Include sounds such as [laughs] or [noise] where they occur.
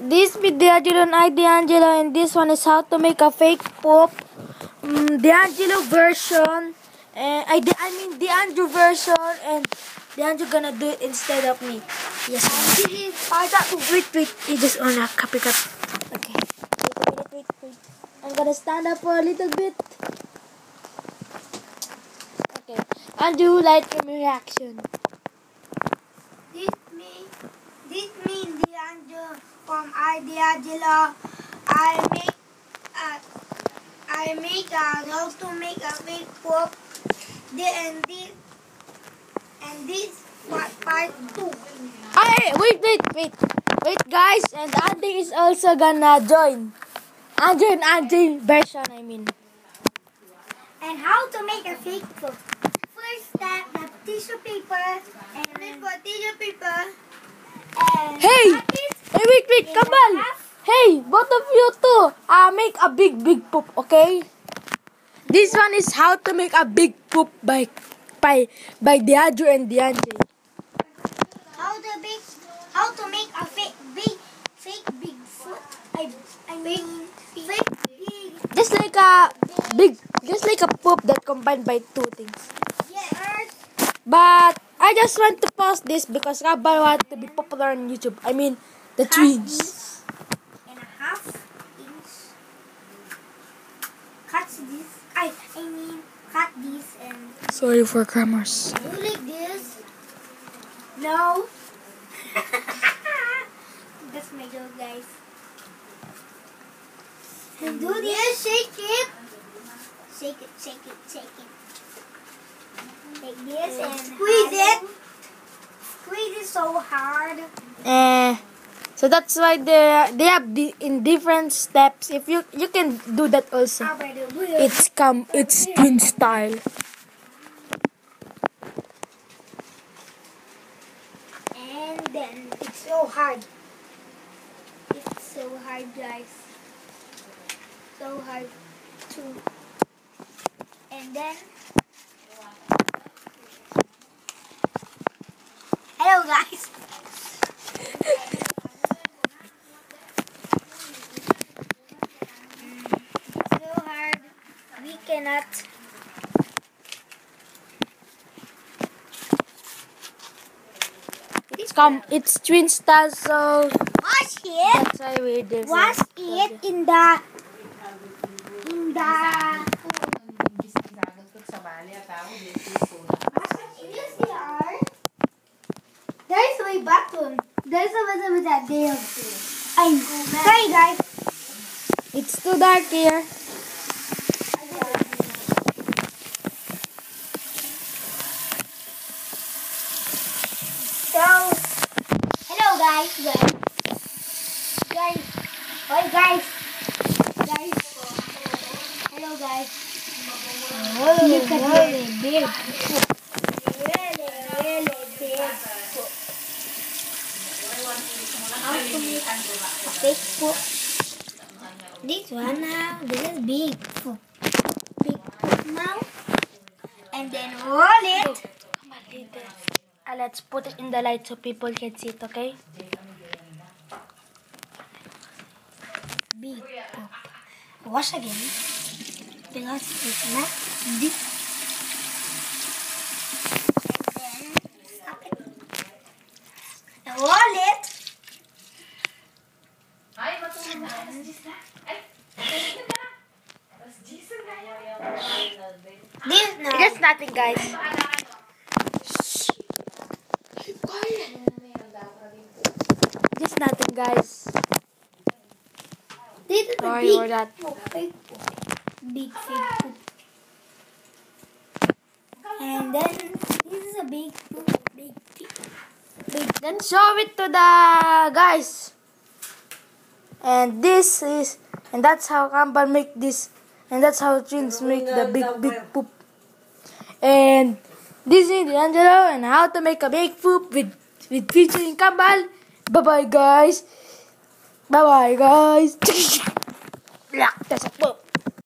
this video and I D'Angelo and this one is how to make a fake poop. Mm, D'Angelo version. And I, I mean D'Angelo version and D'Angelo gonna do it instead of me. Yes. This is part Wait, wait. You just wanna copy cut. Okay. Wait, wait, wait. I'm gonna stand up for a little bit. Okay. Andrew, light from reaction. This me, this me From D'Angelo. I make, uh, I make a how to make a fake poop. The, and this, and this part, part two. Hey, wait, wait, wait. Wait, guys. And Andy is also gonna join. Andrew and Andy version, I mean. And how to make a fake book. First step, the tissue paper, and then put tissue paper. And Hey! Hey, wait, wait, come on. Hey, both of you too. Uh, make a big, big poop, okay? This one is how to make a big poop by by by D'Angelo and D'Angelo. How to make how to make a fake big fake big foot. I I mean fake big Just like a big, just like a poop that combined by two things. yes. But I just want to post this because Rabal want to be popular on YouTube. I mean, the this and a half inch. Cut this. I I mean cut this and Sorry for grammars. do like this. No. [laughs] That's my joke, guys. And do this. Shake it. Shake it. Shake it. Shake it. Like this and squeeze it. Squeeze it so hard. Eh, so that's why they they have the in different steps. If you you can do that also. It's come it's twin style. And then it's so hard. It's so hard, guys. So hard too. And then. Hello, guys. It's so hard. We cannot. It's come it's twin style so Wash it. that's why we did Wash it in the in the they. There's my button. There's a button with that there. I'm sorry, guys. It's too dark here. So, hello, guys. Guys. Guys. Hi, guys. Guys. Hello, guys. Look at really big. Really, really big. How to make a fake poop. This one now, this is big poop. Big poop now. And then roll it. Let's put it in the light so people can see it, okay? Big poop. Wash again. Because it's not deep. And then stop it. And roll it. Ay, matulog na. Alas 10 na. Ay, tingin ka na. Alas 10 na yan. This now. Just nothing guys. Just nothing guys. This is a Sorry big for that. poop. Big poop. Big fake poop. And then this is a big poop. Big big. Big Then show it to the guys. And this is, and that's how Kambal make this. And that's how twins make the big, big poop. And this is D'Angelo and how to make a big poop with, with featuring Kambal. Bye-bye guys. Bye-bye guys. Yeah, that's [laughs] a poop.